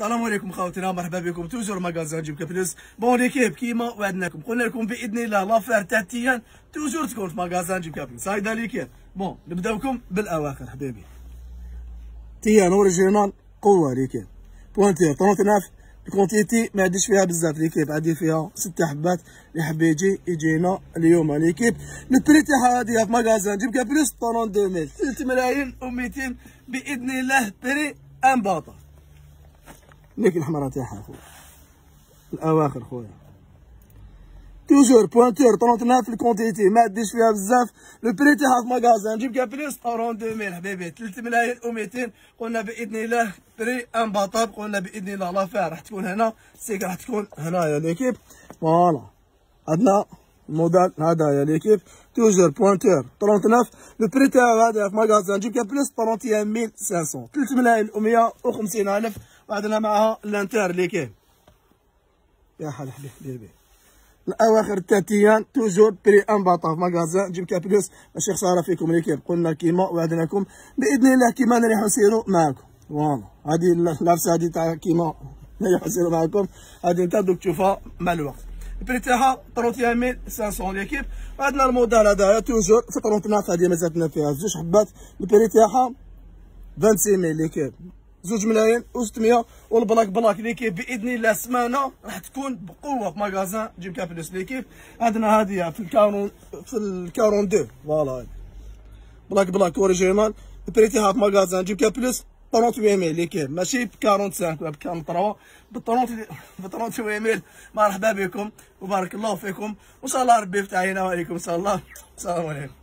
السلام عليكم خوتنا مرحبا بكم. toujours magasin جيب بلوس bon l'équipe كيما وعدناكم قلنا لكم باذن الله l'affaire تاع TN toujours تكون في magasin جيب بلوس هايدا l'équipe bon نبداوكم بالاواخر حبيبي TN original قوه l'équipe pointure 39 ال quantité ما عنديش فيها بزاف l'équipe عندي فيها ست حبات اللي حب يجي يجينا اليوم l'équipe ال prix تاعها هادي في magasin جيب بلوس 32000 3 ملايين و200 باذن الله prix unique الحمراء تاعها خويا الأواخر خويا toujours pointure 39 في ال quantité ما عنديش فيها بزاف le prix تاعها في magasin نجيب كاع بليس 42000 حبيبي 3 ملايين و200 قلنا باذن الله prix imbattable قلنا باذن الله l'affaire راح تكون هنا السيك راح تكون هنايا l'équipe voilà عندنا الموديل هذايا l'équipe toujours pointure 39 le prix تاعها هذا في magasin نجيب كاع بليس 31500 3 ملايين و150 الف وعندنا معها الانتر اللي كاين يا حال حبيبي الأواخر ال TN toujours prix imbattable في magasin جيب كابلوس ماشي خساره فيكم l'équipe قلنا كيما وعدناكم. بإذن الله كيما نريحو نسيرو معاكم voilà هادي اللابسه هادي تاع كيما نريحو نسيرو معاكم هادي نتا دوك تشوفها مع الوقت. ال prix تاعها 31500 l'équipe. وعندنا الموديل هذايا toujours في 39 هادي مازالتنا فيها زوج حبات. ال prix تاعها 26000 l'équipe. زوج ملايين و 600 وال black black l'équipe بإذن الله سمانه راح تكون بقوة في magasin جيم كابلوس l'équipe عندنا هذه في ال quarante في ال quarante-deux. voilà. black black original. ال prix تاعها في magasin جيم كابلوس 38 l'équipe ماشي ب 45 ولا ب 43 ب 38 مرحبا بكم. وبارك الله فيكم. وان شاء الله ربي يفتح علينا وعليكم ان شاء الله السلام عليكم.